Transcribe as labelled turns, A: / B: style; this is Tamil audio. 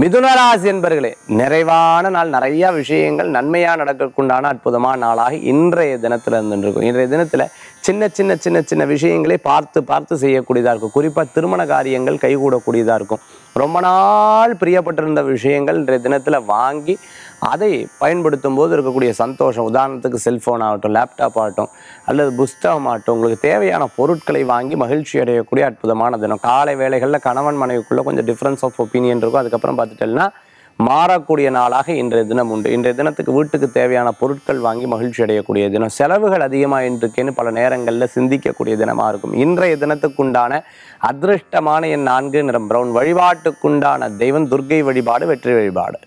A: மிதுனராசி என்பர்களே நிறைவான நாள் நிறையா விஷயங்கள் நன்மையாக நடக்கக்குண்டான அற்புதமான நாளாக இன்றைய தினத்தில் இருந்துருக்கும் இன்றைய தினத்தில் சின்ன சின்ன சின்ன சின்ன விஷயங்களே பார்த்து பார்த்து செய்யக்கூடியதாக இருக்கும் குறிப்பாக திருமண காரியங்கள் கைகூடக்கூடியதாக இருக்கும் ரொம்ப நாள் பிரியப்பட்டிருந்த விஷயங்கள் இன்றைய தினத்தில் வாங்கி அதை பயன்படுத்தும் போது இருக்கக்கூடிய சந்தோஷம் உதாரணத்துக்கு செல்ஃபோன் ஆகட்டும் லேப்டாப் ஆகட்டும் அல்லது புஸ்தகம் ஆகட்டும் உங்களுக்கு தேவையான பொருட்களை வாங்கி மகிழ்ச்சி அடையக்கூடிய அற்புதமான தினம் காலை வேலைகளில் கணவன் மனைவிக்குள்ளே கொஞ்சம் டிஃப்ரென்ஸ் ஆஃப் ஒப்பீனியன் இருக்கும் அதுக்கப்புறம் பார்த்துட்டேன்னா மாறக்கூடிய நாளாக இன்றைய தினம் உண்டு இன்றைய தினத்துக்கு வீட்டுக்கு தேவையான பொருட்கள் வாங்கி மகிழ்ச்சி அடையக்கூடிய தினம் செலவுகள் அதிகமாக இருக்கேன்னு பல நேரங்களில் சிந்திக்கக்கூடிய தினமாக இருக்கும் இன்றைய தினத்துக்குண்டான அதிருஷ்டமான என் நான்கு நிறம் பிரவுன் வழிபாட்டுக்குண்டான தெய்வம் துர்கை வழிபாடு வெற்றி வழிபாடு